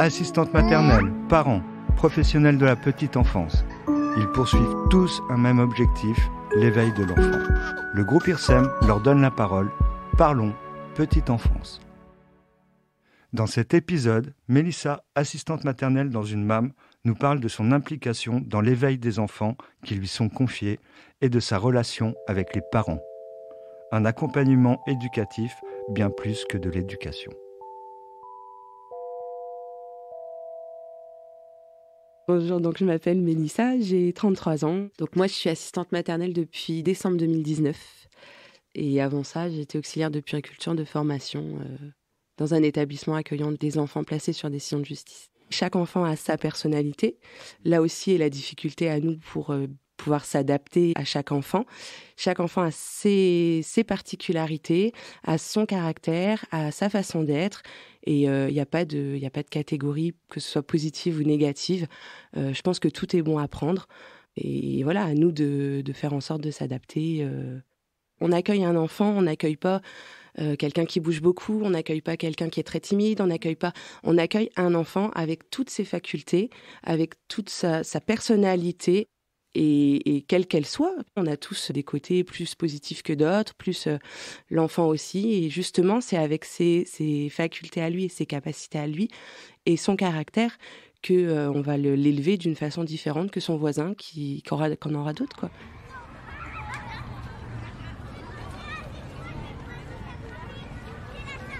Assistantes maternelles, parents, professionnels de la petite enfance, ils poursuivent tous un même objectif, l'éveil de l'enfant. Le groupe IRSEM leur donne la parole. Parlons petite enfance. Dans cet épisode, Mélissa, assistante maternelle dans une MAM, nous parle de son implication dans l'éveil des enfants qui lui sont confiés et de sa relation avec les parents. Un accompagnement éducatif bien plus que de l'éducation. Bonjour, donc je m'appelle Mélissa, j'ai 33 ans. Donc moi je suis assistante maternelle depuis décembre 2019. Et avant ça, j'étais auxiliaire de puriculture de formation euh, dans un établissement accueillant des enfants placés sur décision de justice. Chaque enfant a sa personnalité. Là aussi est la difficulté à nous pour euh, pouvoir s'adapter à chaque enfant. Chaque enfant a ses, particularités, a son caractère, a sa façon d'être. Et il euh, n'y a, pas de, a pas de catégorie, que ce soit positive ou négative. Euh, je pense que tout est bon à prendre. Et voilà, à nous de, faire en sorte de s'adapter. Euh. On accueille un enfant, on n'accueille pas quelqu'un qui bouge beaucoup, on n'accueille pas quelqu'un qui est très timide, on n'accueille pas, on accueille un enfant avec toutes ses facultés, avec toute sa personnalité et, quelle qu'elle soit, on a tous des côtés plus positifs que d'autres, plus euh, l'enfant aussi. Et justement, c'est avec ses, facultés à lui et ses capacités à lui et son caractère que euh, on va l'élever d'une façon différente que son voisin qui aura, aura d'autres.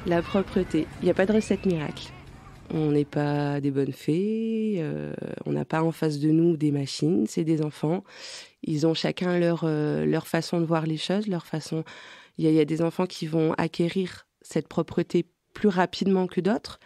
La propreté. Il n'y a pas de recette miracle. On n'est pas des bonnes fées, euh, on n'a pas en face de nous des machines, c'est des enfants. Ils ont chacun leur, euh, leur façon de voir les choses, leur façon. Il y, a des enfants qui vont acquérir cette propreté plus rapidement que d'autres,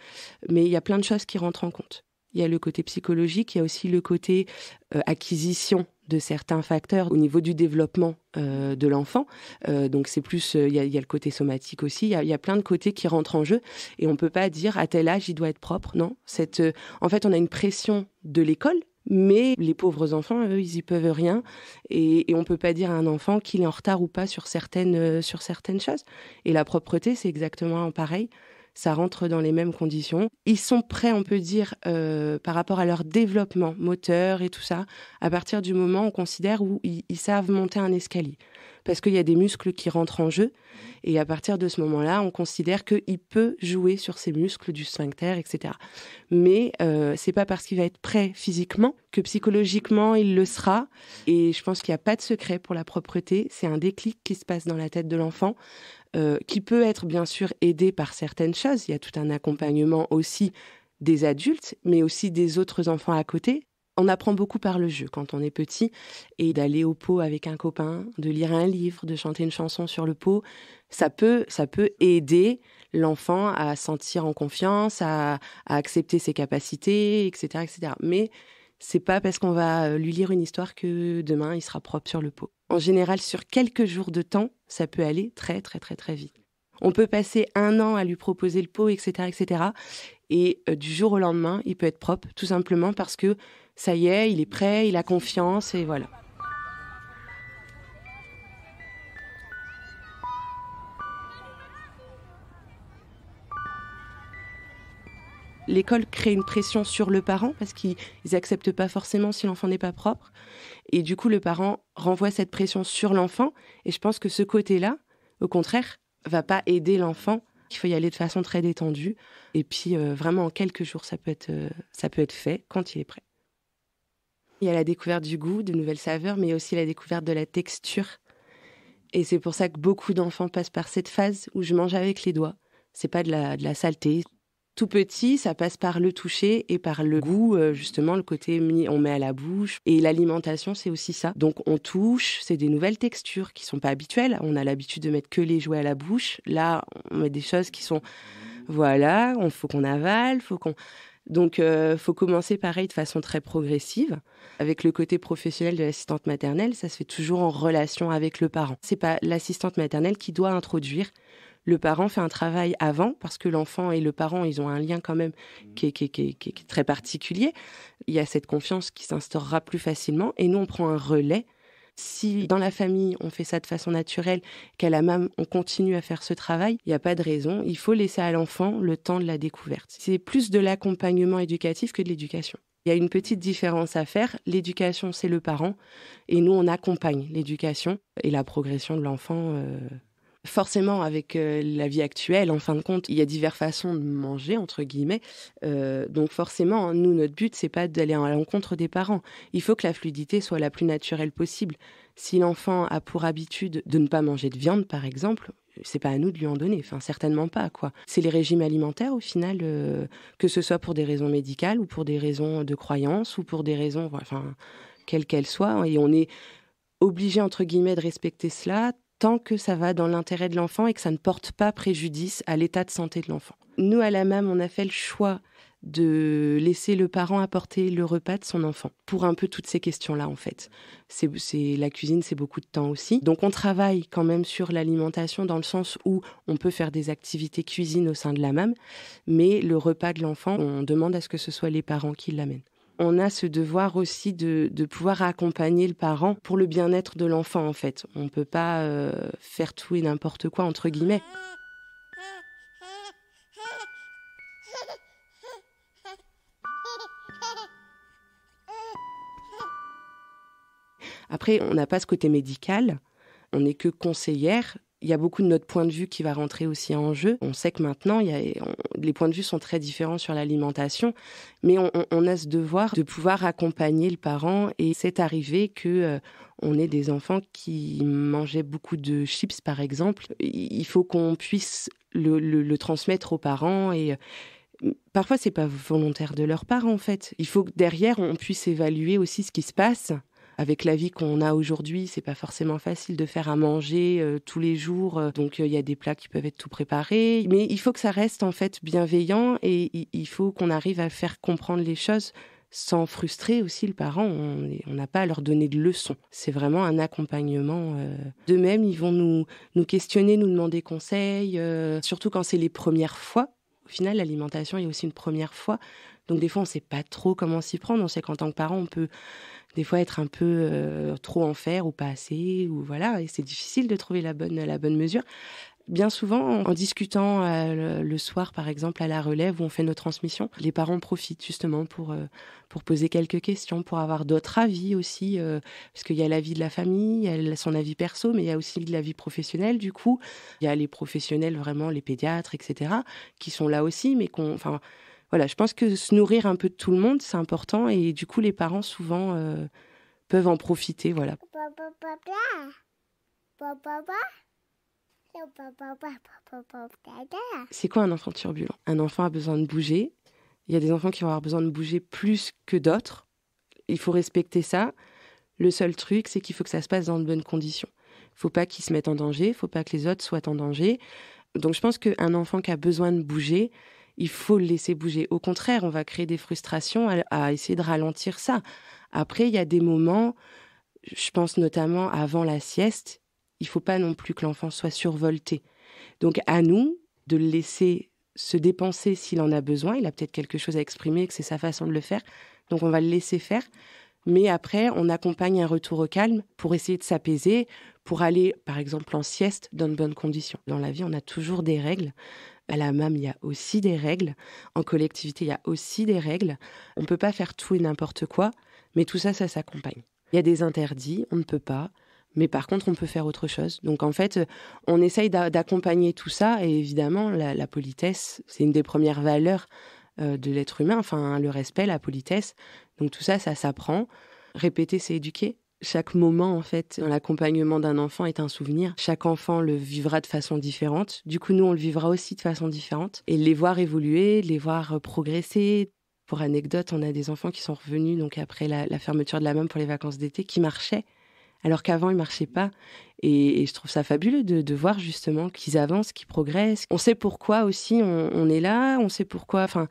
mais il y a plein de choses qui rentrent en compte. Il y a le côté psychologique, il y a aussi le côté euh, acquisition de certains facteurs au niveau du développement euh, de l'enfant. Euh, donc c'est plus, euh, il y, a le côté somatique aussi. Il y, a plein de côtés qui rentrent en jeu et on peut pas dire à tel âge il doit être propre. Non, cette, en fait, on a une pression de l'école. Mais les pauvres enfants, eux, ils y peuvent rien. Et, on peut pas dire à un enfant qu'il est en retard ou pas sur certaines, sur certaines choses. Et la propreté, c'est exactement pareil ça rentre dans les mêmes conditions. Ils sont prêts, on peut dire, euh, par rapport à leur développement moteur et tout ça, à partir du moment où on considère où ils, savent monter un escalier. Parce qu'il y a des muscles qui rentrent en jeu, et à partir de ce moment-là, on considère qu'il peut jouer sur ces muscles du sphincter, etc. Mais euh, c'est pas parce qu'il va être prêt physiquement que psychologiquement il le sera. Et je pense qu'il n'y a pas de secret pour la propreté. C'est un déclic qui se passe dans la tête de l'enfant. Euh, qui peut être bien sûr aidé par certaines choses. Il y a tout un accompagnement aussi des adultes, mais aussi des autres enfants à côté. On apprend beaucoup par le jeu quand on est petit et d'aller au pot avec un copain, de lire un livre, de chanter une chanson sur le pot, ça peut, ça peut aider l'enfant à sentir en confiance, à, à accepter ses capacités, etc., etc. Mais c'est pas parce qu'on va euh, lui lire une histoire que demain il sera propre sur le pot. En général, sur quelques jours de temps, ça peut aller très très très très vite. On peut passer un an à lui proposer le pot, etc., etc. Et euh, du jour au lendemain, il peut être propre, tout simplement parce que ça y est, il est prêt, il a confiance et voilà. L'école crée une pression sur le parent parce qu'ils n'acceptent pas forcément si l'enfant n'est pas propre. Et du coup, le parent renvoie cette pression sur l'enfant. Et je pense que ce côté-là, au contraire, va pas aider l'enfant. Il faut y aller de façon très détendue. Et puis, euh, vraiment, en quelques jours, ça peut, être, euh, ça peut être fait quand il est prêt. Il y a la découverte du goût, de nouvelles saveurs, mais aussi la découverte de la texture. Et c'est pour ça que beaucoup d'enfants passent par cette phase où je mange avec les doigts. C'est pas de la, de la saleté, tout petit, ça passe par le toucher et par le goût, euh, justement, le côté on met à la bouche. Et l'alimentation, c'est aussi ça. Donc, on touche, c'est des nouvelles textures qui sont pas habituelles. On a l'habitude de mettre que les jouets à la bouche. Là, on met des choses qui sont, voilà, il faut qu'on avale, faut qu'on. Donc, euh, faut commencer pareil de façon très progressive. Avec le côté professionnel de l'assistante maternelle, ça se fait toujours en relation avec le parent. C'est pas l'assistante maternelle qui doit introduire le parent fait un travail avant, parce que l'enfant et le parent, ils ont un lien quand même qui est, très particulier. Il y a cette confiance qui s'instaurera plus facilement, et nous, on prend un relais Si dans la famille on fait ça de façon naturelle, qu'à la même on continue à faire ce travail, il n'y a pas de raison. Il faut laisser à l'enfant le temps de la découverte. C'est plus de l'accompagnement éducatif que de l'éducation. Il y a une petite différence à faire. L'éducation, c'est le parent, et nous, on accompagne l'éducation et la progression de l'enfant. Euh, forcément, avec euh, la vie actuelle, en fin de compte, il y a diverses façons de manger, entre guillemets. Euh, donc forcément, nous, notre but, c'est pas d'aller à l'encontre des parents. Il faut que la fluidité soit la plus naturelle possible. Si l'enfant a pour habitude de ne pas manger de viande, par exemple, c'est pas à nous de lui en donner, enfin certainement pas quoi. C'est les régimes alimentaires au final, euh, que ce soit pour des raisons médicales ou pour des raisons de croyance ou pour des raisons, enfin quelles qu'elles soient, et on est obligé entre guillemets de respecter cela tant que ça va dans l'intérêt de l'enfant et que ça ne porte pas préjudice à l'état de santé de l'enfant. Nous à la MAM, on a fait le choix de laisser le parent apporter le repas de son enfant pour un peu toutes ces questions-là en fait. C'est la cuisine, c'est beaucoup de temps aussi. Donc on travaille quand même sur l'alimentation dans le sens où on peut faire des activités cuisine au sein de la MAM, mais le repas de l'enfant, on demande à ce que ce soit les parents qui l'amènent. On a ce devoir aussi de, pouvoir accompagner le parent pour le bien-être de l'enfant en fait. On ne peut pas euh, faire tout et n'importe quoi entre guillemets. Après, on n'a pas ce côté médical, on n'est que conseillère. Il y a beaucoup de notre point de vue qui va rentrer aussi en jeu. On sait que maintenant, les points de vue sont très différents sur l'alimentation, mais on, a ce devoir de pouvoir accompagner le parent. Et c'est arrivé que euh, on ait des enfants qui mangeaient beaucoup de chips, par exemple. Il faut qu'on puisse le, le, transmettre aux parents et euh, parfois c'est pas volontaire de leur part en fait. Il faut que derrière on puisse évaluer aussi ce qui se passe avec la vie qu'on a aujourd'hui, c'est pas forcément facile de faire à manger euh, tous les jours. Euh, donc euh, il y a des plats qui peuvent être tout préparés, mais il faut que ça reste en fait bienveillant et il faut qu'on arrive à faire comprendre les choses sans frustrer aussi le parent. On n'a pas à leur donner de leçons. C'est vraiment un accompagnement. De même, ils vont nous, nous questionner, nous demander conseil, surtout quand c'est les premières fois. Au final, l'alimentation est aussi une première fois. Donc des fois, on ne sait pas trop comment s'y prendre. On sait qu'en tant que parent, on peut des fois être un peu euh, trop en faire ou pas assez ou voilà et c'est difficile de trouver la bonne la bonne mesure. Bien souvent en discutant euh, le soir par exemple à la relève où on fait nos transmissions les parents profitent justement pour euh, pour poser quelques questions pour avoir d'autres avis aussi parce qu'il y a la vie de la famille il y a son avis perso mais il y a aussi de la vie professionnelle du coup. Il y a les professionnels vraiment les pédiatres etc qui sont là aussi mais qu'on enfin voilà, je pense que se nourrir un peu de tout le monde, c'est important et du coup, les parents souvent euh, peuvent en profiter. Voilà. C'est quoi un enfant turbulent? Un enfant a besoin de bouger. Il y a des enfants qui vont avoir besoin de bouger plus que d'autres. Il faut respecter ça. Le seul truc, c'est qu'il faut que ça se passe dans de bonnes conditions. Il faut pas qu'il se mette en danger, il faut pas que les autres soient en danger. Donc je pense qu'un enfant qui a besoin de bouger, il faut le laisser bouger. Au contraire, on va créer des frustrations à, essayer de ralentir ça. Après, il y a des moments, je pense notamment avant la sieste, il faut pas non plus que l'enfant soit survolté. Donc à nous de le laisser se dépenser s'il en a besoin. Il a peut-être quelque chose à exprimer, que c'est sa façon de le faire. Donc on va le laisser faire. Mais après, on accompagne un retour au calme pour essayer de s'apaiser, pour aller, par exemple, en sieste dans de bonnes conditions. Dans la vie, on a toujours des règles. À la MAM, il y a aussi des règles. En collectivité, il y a aussi des règles. On ne peut pas faire tout et n'importe quoi, mais tout ça, ça s'accompagne. Il y a des interdits, on ne peut pas. Mais par contre, on peut faire autre chose. Donc en fait, on essaye d'accompagner tout ça. Et évidemment, la, politesse, c'est une des premières valeurs euh, de l'être humain. Enfin, le respect, la politesse. Donc tout ça, ça s'apprend. Répéter, c'est éduquer. Chaque moment, en fait, dans l'accompagnement d'un enfant est un souvenir. Chaque enfant le vivra de façon différente. Du coup, nous, on le vivra aussi de façon différente. Et les voir évoluer, les voir euh, progresser. Pour anecdote, on a des enfants qui sont revenus donc après la, fermeture de la MAM pour les vacances d'été, qui marchaient, alors qu'avant, ils marchaient pas. Et, je trouve ça fabuleux de, voir justement qu'ils avancent, qu'ils progressent. On sait pourquoi aussi on, on est là, on sait pourquoi. Enfin,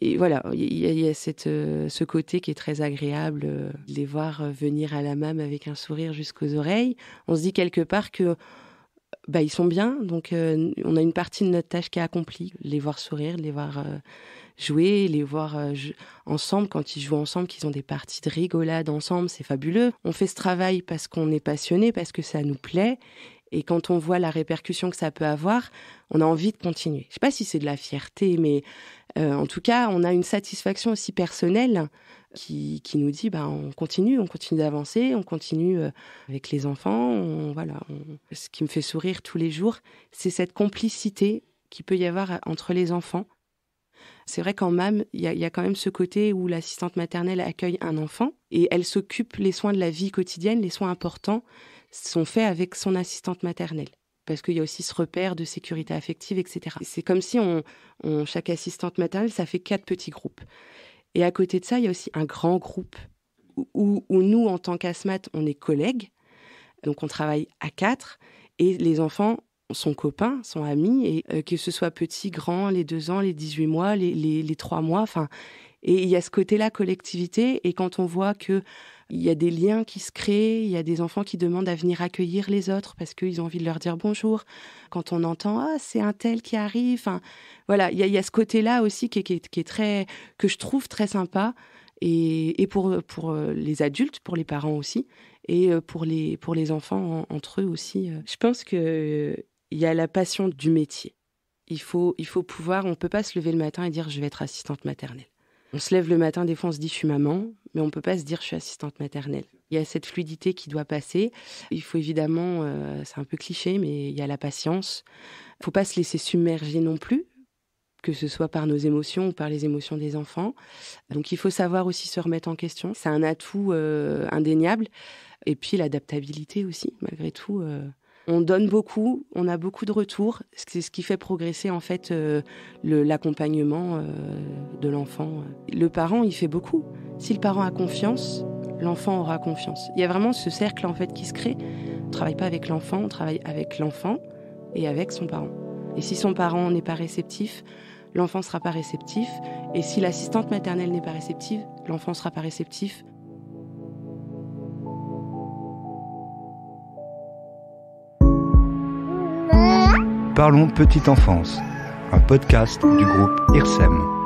et voilà, il y, a, cette, euh, ce côté qui est très agréable, euh, les voir euh, venir à la MAM avec un sourire jusqu'aux oreilles. On se dit quelque part que bah, ils sont bien. Donc, on a une partie de notre tâche qui est accomplie. Les voir sourire, les voir jouer, les voir ensemble. Quand ils jouent ensemble, qu'ils ont des parties de rigolade ensemble, c'est fabuleux. On fait ce travail parce qu'on est passionné, parce que ça nous plaît. Et quand on voit la répercussion que ça peut avoir, on a envie de continuer. Je sais pas si c'est de la fierté, mais en tout cas, on a une satisfaction aussi personnelle qui, qui nous dit bah, on continue, on continue d'avancer, on continue euh, avec les enfants. voilà, Ce qui me fait sourire tous les jours, c'est cette complicité qui peut y avoir entre les enfants. C'est vrai qu'en MAM, il y, y, a quand même ce côté où l'assistante maternelle accueille un enfant et elle s'occupe les soins de la vie quotidienne, les soins importants sont faits avec son assistante maternelle parce qu'il y a aussi ce repère de sécurité affective, etc. C'est comme si on, on, chaque assistante maternelle, ça fait quatre petits groupes. Et à côté de ça, il y a aussi un grand groupe où, nous, en tant qu'asmat, on est collègues. Donc on travaille à quatre et les enfants sont copains, sont amis, et euh, que ce soit petit, grand, les deux ans, les 18 mois, les, les, trois mois, enfin, et il y a ce côté-là, collectivité, et quand on voit que il y a des liens qui se créent, il y a des enfants qui demandent à venir accueillir les autres parce qu'ils ont envie de leur dire bonjour. Quand on entend ah c'est un tel qui arrive, enfin voilà, il y a, ce côté-là aussi qui est, très que je trouve très sympa et, pour pour euh, les adultes, pour les parents aussi et euh, pour les pour les enfants entre eux aussi. Euh. Je pense que il y a la passion du métier. Il faut il faut pouvoir, on peut pas se lever le matin et dire je vais être assistante maternelle. On se lève le matin, des fois on se dit je suis maman, mais on peut pas se dire je suis assistante maternelle. Il y a cette fluidité qui doit passer. Il faut évidemment, euh, c'est un peu cliché, mais il y a la patience. Il faut pas se laisser submerger non plus, que ce soit par nos émotions ou par les émotions des enfants. Donc il faut savoir aussi se remettre en question. C'est un atout euh, indéniable. Et puis l'adaptabilité aussi, malgré tout. Euh, on donne beaucoup, on a beaucoup de retours. C'est ce qui fait progresser en fait euh, l'accompagnement euh, de l'enfant. Le parent, il fait beaucoup. Si le parent a confiance, l'enfant aura confiance. Il y a vraiment ce cercle en fait qui se crée. On travaille pas avec l'enfant, on travaille avec l'enfant et avec son parent. Et si son parent n'est pas réceptif, l'enfant sera pas réceptif. Et si l'assistante maternelle n'est pas réceptive, l'enfant sera pas réceptif. Parlons Petite Enfance, un podcast du groupe IRSEM.